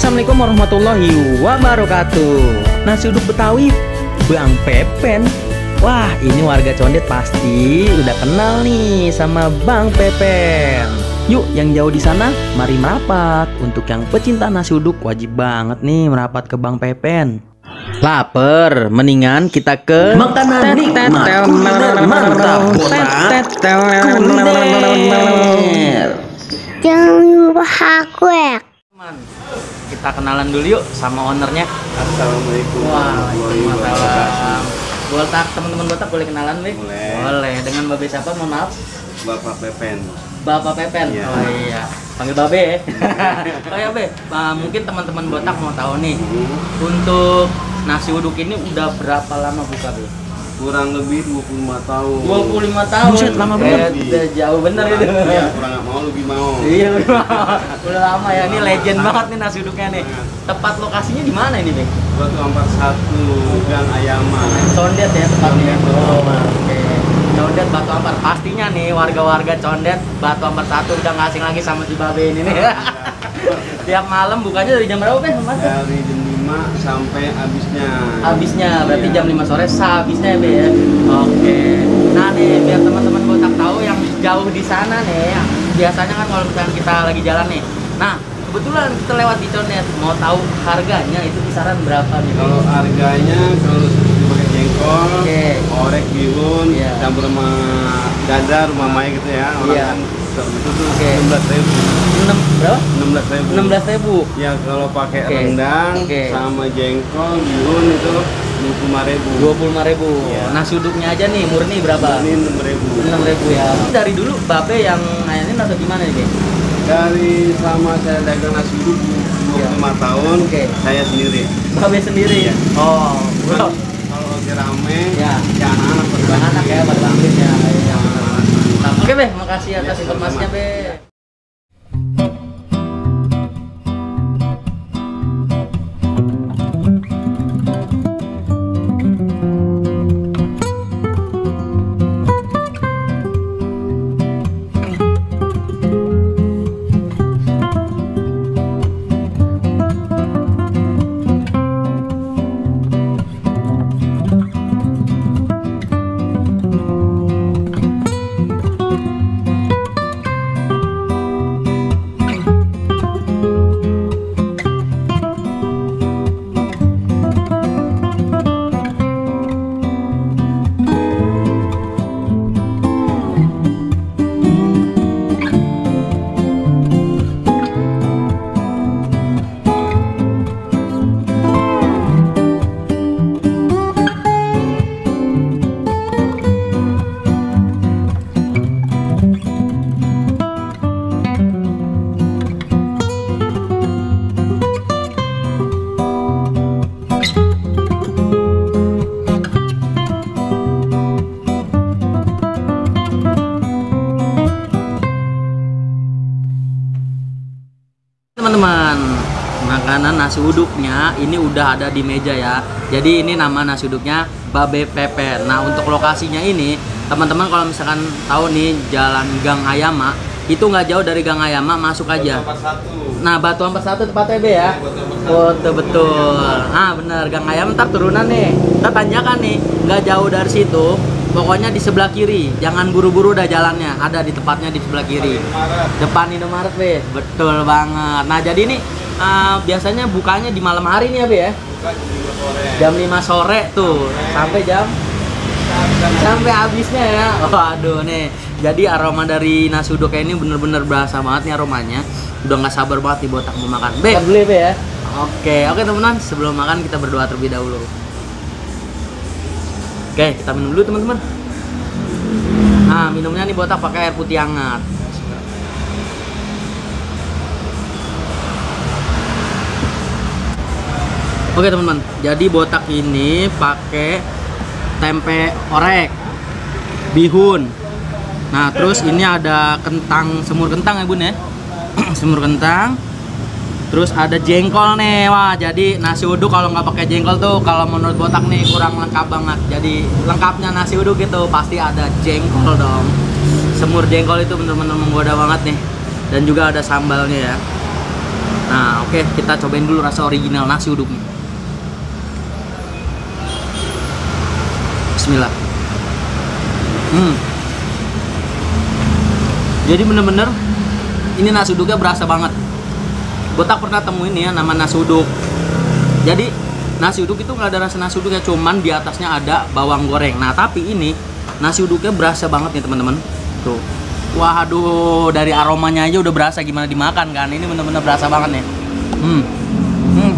Assalamualaikum warahmatullahi wabarakatuh. Nasi uduk Betawi Bang Pepen. Wah ini warga Condet pasti udah kenal nih sama Bang Pepen. Yuk yang jauh di sana mari merapat. Untuk yang pecinta nasi uduk wajib banget nih merapat ke Bang Pepen. Laper, mendingan kita ke Makanan nikmat, kuliner mantap, kuliner. Jangan lupa hakwek. Teman, Kita kenalan dulu yuk sama ownernya Assalamualaikum. Waalaikumsalam Botak, teman-teman Botak boleh kenalan nih? Boleh. Boleh, dengan Babe siapa? Mohon maaf Bapak Pepen. Bapak Pepen. Iya. Oh iya. Panggil Babe ya. oh iya, Be. Bah, mungkin teman-teman botak mau tahu nih. Untuk nasi uduk ini udah berapa lama buka, Be? Kurang lebih 25 tahun. 25 tahun. Buset, lama Eh, banget. udah jauh bener itu. Iya, kurang nggak mau lebih mau. Iya, udah lama ya. Ini legend banget nih nasi uduknya nih. Tepat lokasinya di mana ini, Be? Batu Ampar satu, Gang Ayaman. Condet ya tepatnya. Oh, oke. Condet Batu Ampar. Pastinya nih warga-warga Condet Batu Ampar satu udah nggak asing lagi sama si Babe ini nih. Tiap malam bukanya dari jam berapa, Be? Mas? Dari jam 5 sampai habisnya. Habisnya berarti Iya. jam 5 sore sehabisnya ya, Be ya. Oke. Nah nih biar teman-teman botak tahu yang jauh di sana nih. Biasanya kan kalau misalnya kita lagi jalan nih. Nah, kebetulan kita lewat di Condet mau tahu harganya itu kisaran berapa nih? Kalau harganya kalau pakai jengkol, Oke. orek, bihun, Iya. campur sama dadar, rumah maya gitu ya. Orang Iya. kan itu tuh Oke. 16 ribu. 6 berapa? 16 ribu. 16 ribu. Ya kalau pakai Oke. rendang Oke. sama jengkol, bihun itu 25 ribu. 25 ribu. Iya. Nasi uduknya aja nih murni berapa? Ini 6 ribu. 6 ribu ya. Dari dulu Babe yang ngayanin atau gimana nih? Dari selama saya dagang nasi uduk 25 tahun, Oke. saya sendiri. Babe sendiri. Iya. Oh, bro. Kalau lagi rame, Ya. ya anak-anak anak ya pada ya. ya. Anak-anak. Oke Be, makasih atas Ya, informasinya Be. Ini udah ada di meja ya. Jadi ini nama nasi uduknya Babe Pepe. Nah, untuk lokasinya ini, teman-teman kalau misalkan tahu nih Jalan Gang Ayama, itu nggak jauh dari Gang Ayama, masuk aja. Nah, Batu Ampar satu tepatnya Be ya. Oh, betul. Nah, bener Gang Ayam ntar turunan nih. Kita tanjakan nih, nggak jauh dari situ. Pokoknya di sebelah kiri, jangan buru-buru dah jalannya. Ada di tepatnya di sebelah kiri. Depan Indomaret Be, betul banget. Nah jadi ini uh, biasanya bukanya di malam hari nih ya Be ya. Buka jam 5 sore. Jam 5 sore tuh sampai jam sampai habisnya ya. Waduh nih. Jadi aroma dari nasi uduk ini bener-bener berasa banget nih aromanya. Udah nggak sabar banget nih botak mau makan. Be, beli Be ya. Oke, oke teman-teman. Sebelum makan kita berdoa terlebih dahulu. Oke, kita minum dulu teman-teman. Nah, minumnya nih botak pakai air putih hangat. Oke teman-teman, jadi botak ini pakai tempe orek, bihun. Nah terus ini ada kentang, semur kentang ya bun ya, semur kentang. Terus ada jengkol nih, wah jadi nasi uduk kalau nggak pakai jengkol tuh kalau menurut botak nih kurang lengkap banget. Jadi lengkapnya nasi uduk itu pasti ada jengkol dong. Semur jengkol itu bener-bener menggoda banget nih. Dan juga ada sambalnya ya. Nah, oke, kita cobain dulu rasa original nasi uduknya. Bismillah. Hmm. Jadi bener-bener ini nasi uduknya berasa banget. Gue tak pernah temuin ya nama nasi uduk. Jadi nasi uduk itu nggak ada rasa nasi uduknya, cuman di atasnya ada bawang goreng. Nah tapi ini nasi uduknya berasa banget nih teman-teman. Tuh. Waduh, dari aromanya aja udah berasa gimana dimakan kan. Ini bener-bener berasa banget nih. Hmm. Hmm.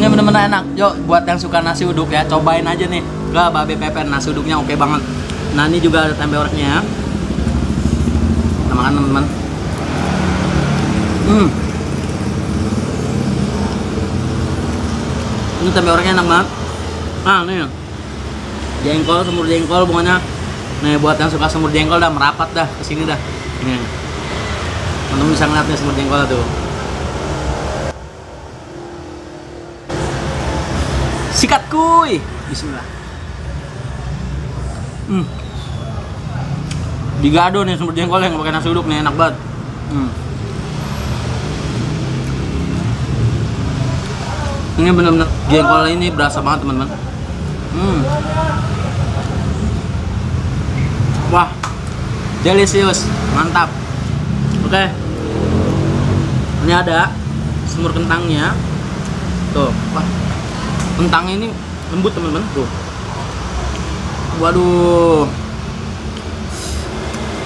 Ini bener-bener enak. Yuk, buat yang suka nasi uduk ya, cobain aja nih. Ke Babe Peper nasi uduknya oke banget. Nah, ini juga ada tempe oreknya. Makan teman-teman. Hmm. Ini tempe oreknya enak banget. Nah, nih. Jengkol, semur jengkol pokoknya. Nih, buat yang suka semur jengkol dah merapat dah ke sini dah. Nih. Teman-teman bisa ngeliat nih semur jengkol tuh. Sikat kuy. Bismillah. Hmm. Digado nih semur jengkol yang pakai nasi uduk nih enak banget. Hmm. Ini bener-bener jengkol ini berasa banget teman-teman. Hmm. Wah, delicious, mantap. Oke, ini ada semur kentangnya. Tuh, wah, kentangnya ini lembut teman-teman. Tuh, waduh,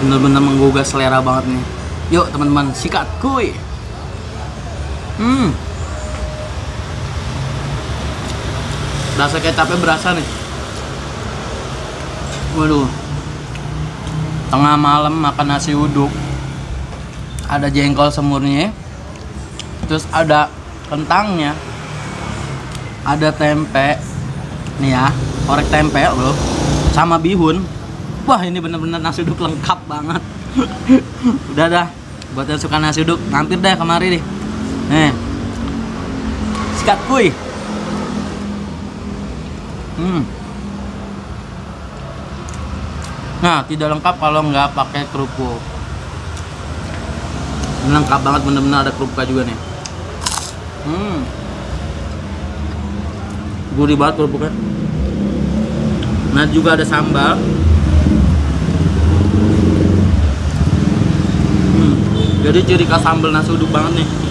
bener-bener menggugah selera banget nih. Yuk teman-teman, sikat kuy. Hmm. Rasa kecapnya berasa nih. Waduh. Tengah malam makan nasi uduk. Ada jengkol semurnya. Terus ada kentangnya. Ada tempe. Nih ya, orek tempe loh. Sama bihun. Wah, ini bener-bener nasi uduk lengkap banget. Udah dah. Buat yang suka nasi uduk, mampir deh kemari deh. Nih. Sikat kuy. Hmm. Nah, tidak lengkap kalau nggak pakai kerupuk. Lengkap banget bener-bener ada kerupuknya juga nih. Hmm. Gurih banget kerupuknya. Nah, juga ada sambal. Jadi ciri khas sambal nasi uduk banget nih.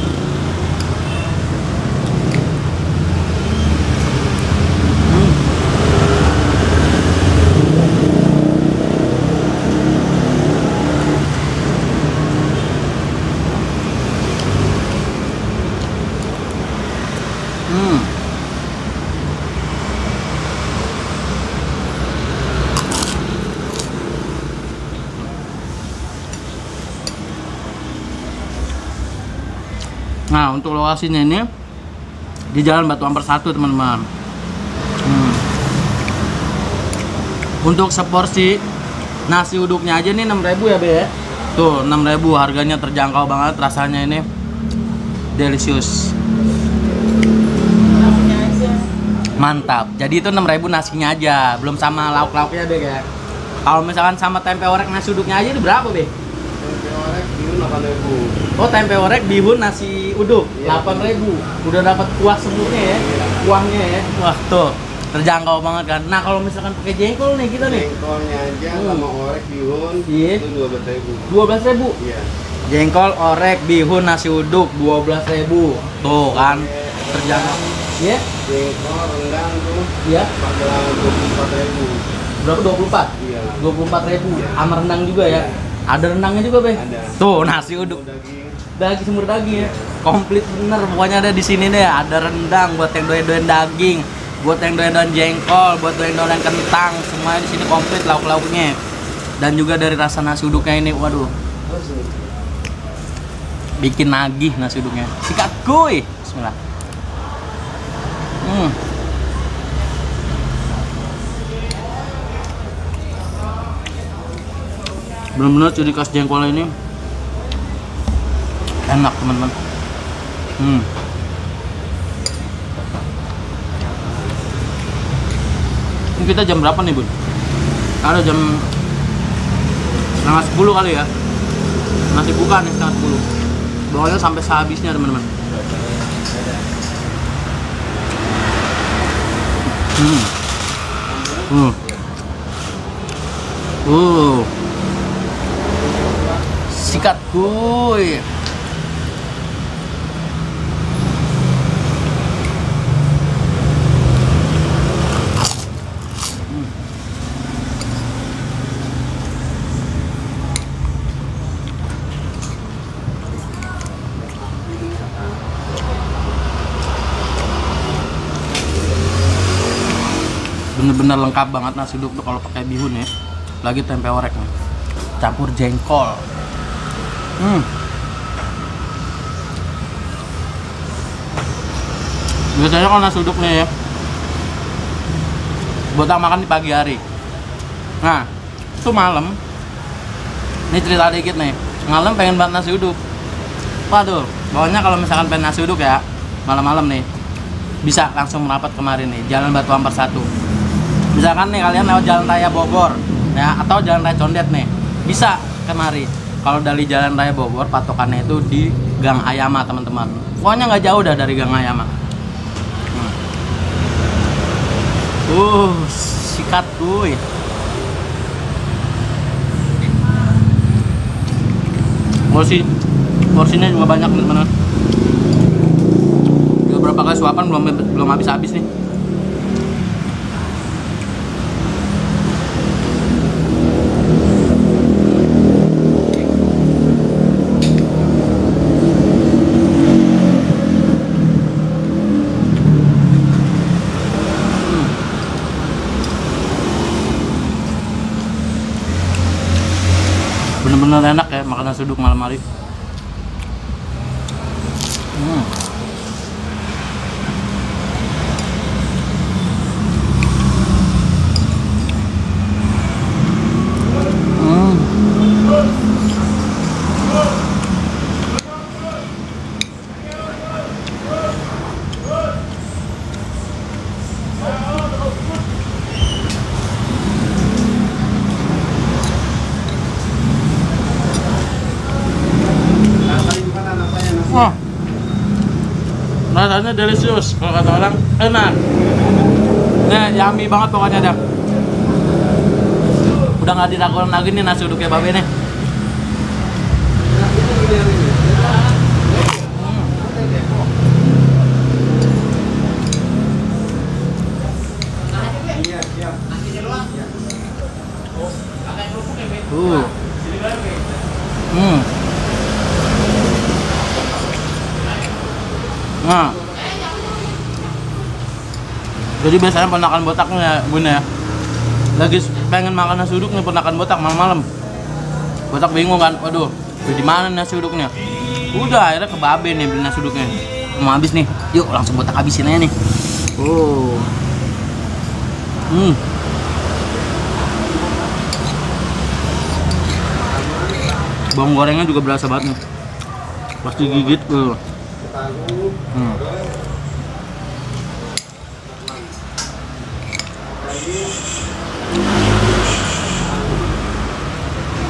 Nah, untuk lokasinya ini di Jalan Batu Ampar 1, teman-teman. Hmm. Untuk seporsi nasi uduknya aja nih 6.000 ya, Be. ya? Tuh, 6.000 harganya terjangkau banget, rasanya ini delicious. Mantap. Jadi itu 6.000 nasinya aja, belum sama lauk-lauknya, Be ya. Kalau misalkan sama tempe orek nasi uduknya aja itu berapa, Be? Tempe orek bihun 8.000. Oh, tempe orek bihun nasi uduk Iya. 8.000. Udah dapat kuah semurnya ya. Kuahnya ya. Wah, tuh. Terjangkau banget kan. Nah, kalau misalkan pakai jengkol nih kita nih. Jengkolnya aja Hmm. sama orek bihun Iya. itu 12.000. 12.000. Iya. Jengkol, orek, bihun, nasi uduk 12.000. Tuh kan. Terjangkau. Iya? Jengkol rendang tuh Iya. pada 24.000. Berapa 24? Iya. 24.000. Iya. Sama rendang juga ya. Iya. Ada rendangnya juga, Be. Ada. Tuh, nasi uduk. Daging. Daging semur daging ya. Komplit bener pokoknya ada di sini deh ada rendang buat yang doyan-doyan daging buat yang doyan-doyan jengkol buat doyan-doyan kentang semuanya di sini komplit lauk-lauknya. Dan juga dari rasa nasi uduknya ini waduh. Bikin nagih nasi uduknya. Sikat kuy! Bismillah. Hmm. benar-benar ciri khas jengkol ini enak teman-teman hmm. ini kita jam berapa nih bun? ada jam setengah sepuluh kali ya Masih buka nih setengah sepuluh. Bawahnya sampai sehabisnya teman-teman. Hmm. Hmm. Uh. Sikat kuy. Bener-bener lengkap banget nasi uduk tuh kalau pakai bihun ya. Lagi tempe orek nih campur jengkol. Hmm. Biasanya kalau nasi uduk nih ya buat makan di pagi hari. Nah itu malam. Ini cerita dikit nih. Malam pengen banget nasi uduk. Waduh pokoknya kalau misalkan pengen nasi uduk ya malam-malam nih bisa langsung merapat kemarin nih Jalan Batu Ampar 1 misalkan nih kalian lewat Jalan Raya Bogor ya atau Jalan Raya Condet nih bisa kemari. Kalau dari Jalan Raya Bogor patokannya itu di Gang Ayama teman-teman. Pokoknya nggak jauh dah dari Gang Ayama. Hmm. uh sikat kuy porsi porsinya juga banyak teman-teman. Juga berapa kali suapan belum belum habis habis nih bener-bener enak ya makan nasi uduk malam hari hmm. Hmm. Nah, tadi bukan anak saya nasi. Wah. Rasanya delicious kalau kata orang enak. Nah, yummy banget pokoknya dah. Udah nggak diragukan lagi nih nasi uduknya babe nih. Jadi biasanya ponakan botaknya bun ya. Lagi pengen makan nasi uduk nih ponakan botak malam-malam. Botak bingung kan, waduh, di mana nasi uduknya? Udah akhirnya ke babe nih beli nasi uduknya. Mau habis nih, yuk langsung botak habisin aja nih. Oh. Hmm. Bawang gorengnya juga berasa banget nih. Pas digigit tuh. Hmm.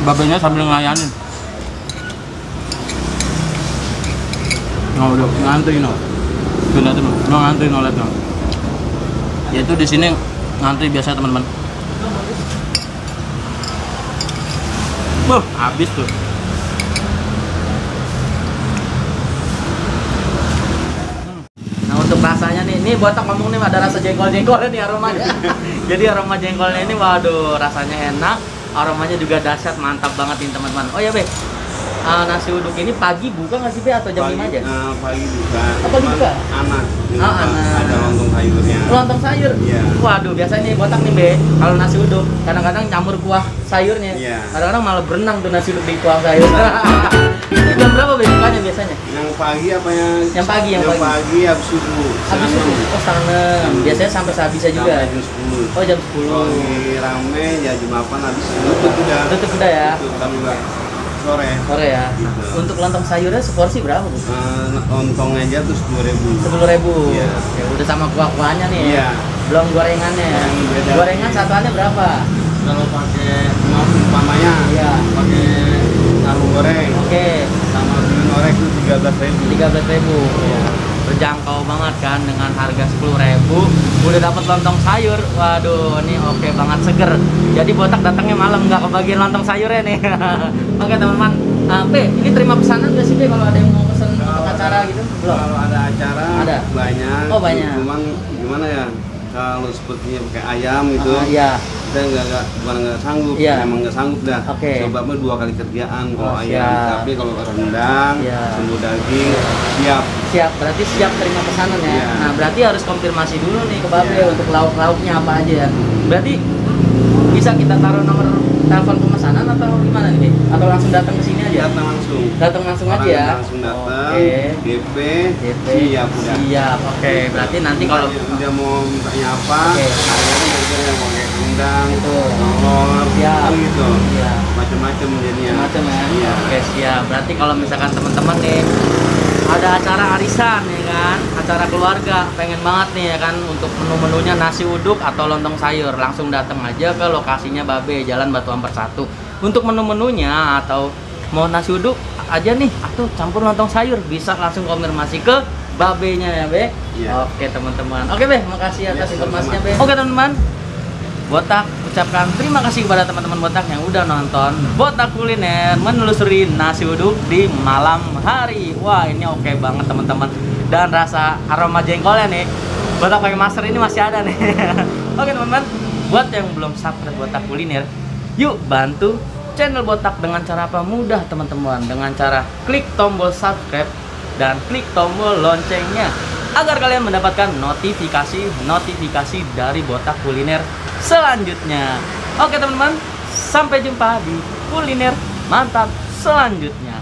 Babenya sambil ngelayanin. Udah ngantri no. Benar tuh, no ngantri no lihat no. Ya itu di sini ngantri biasa teman-teman. Wah, habis tuh. Nah untuk rasanya nih, ini botak ngomong nih ada rasa jengkol-jengkolnya nih aromanya. Jadi aroma jengkolnya ini waduh rasanya enak, aromanya juga dahsyat, mantap banget nih teman-teman. Oh ya be, Ah, nasi uduk ini pagi buka nggak sih be atau jam 5 aja? eh, pagi buka. Oh, pagi buka? Anak. Oh, anak. Ada lontong sayurnya. Lontong sayur. Iya. Waduh, biasanya botak nih be, kalau nasi uduk kadang-kadang campur kuah sayurnya. Iya. Kadang-kadang malah berenang tuh nasi uduk di kuah sayur. Jam berapa be bukanya biasanya? Yang pagi apa yang? Yang pagi, yang pagi. pagi habis subuh. Habis enam. oh enam. Biasanya sampai sehabisnya juga. Sampai jam 10. Oh jam 10. lagi rame ya jam 8 habis tutup udah. Tutup udah ya. Tutup tapi sore. Sore ya. Gitu. Untuk lontong sayurnya seporsi berapa bu? Eh, lontong aja tuh sepuluh ribu. Sepuluh ribu. Iya. Ya udah sama kuah-kuahnya nih. Iya. Belum gorengannya. Yang. Gorengan satuannya berapa? Kalau pakai umpamanya Iya. pakai tahu goreng Oke, sama bihun orek itu tiga belas ribu. tiga belas ribu. Terjangkau banget kan dengan harga sepuluh ribu. Udah dapat lontong sayur. Waduh, ini oke banget seger. Jadi botak datangnya malam nggak kebagian lontong sayurnya nih. oke teman-teman. Ah, P, ini terima pesanan nggak sih P kalau ada yang mau pesen untuk acara gitu? Belum. Kalau ada acara Ada? banyak. Oh, banyak. Cuman gimana ya? Kalau sepertinya pakai ayam gitu, Ah, iya. Kita nggak nggak bukan nggak sanggup, Iya. emang nggak sanggup dah. Oke. Sebabnya dua kali kerjaan kalau Oh, ayam, siap. tapi kalau rendang, Iya. sumbu daging, siap. Siap, berarti siap terima pesanan ya. Iya. Nah, berarti harus konfirmasi dulu nih ke Babe Iya. untuk lauk-lauknya apa aja ya. Berarti bisa kita taruh nomor telepon pemesanan atau gimana nih? Atau langsung datang ke sini aja? Datang langsung. Datang langsung aja Orang ya. Langsung datang, Oke. DP, DP. siap udah. Siap. Oke, berarti nanti kalau dia, mau mintanya apa, kira-kira yang mau kayak rendang, Gitu. telur, kan gitu. Iya. Macam-macam jadinya. macam ya. Iya. Oke, siap. Berarti kalau misalkan teman-teman nih ada acara arisan ya kan, acara keluarga, pengen banget nih ya kan untuk menu-menunya nasi uduk atau lontong sayur, langsung datang aja ke lokasinya Babe Jalan Batu Ampar 1. Untuk menu-menunya atau mau nasi uduk aja nih atau campur lontong sayur bisa langsung konfirmasi ke Babenya ya, Be. Iya. Oke, teman-teman. Oke, Be, makasih atas Iya, informasinya, Be. Oke, teman-teman. Botak ucapkan terima kasih kepada teman-teman Botak yang udah nonton Botak Kuliner menelusuri nasi uduk di malam hari. Wah, ini oke banget teman-teman. Dan rasa aroma jengkolnya nih. Botak pakai masker ini masih ada nih. oke, teman-teman. Buat yang belum subscribe Botak Kuliner, yuk bantu channel Botak dengan cara apa mudah teman-teman dengan cara klik tombol subscribe dan klik tombol loncengnya agar kalian mendapatkan notifikasi-notifikasi dari Botak Kuliner selanjutnya. Oke teman-teman, sampai jumpa di kuliner mantap selanjutnya.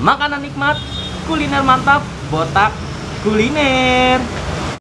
Makanan nikmat, kuliner mantap, Botak Kuliner.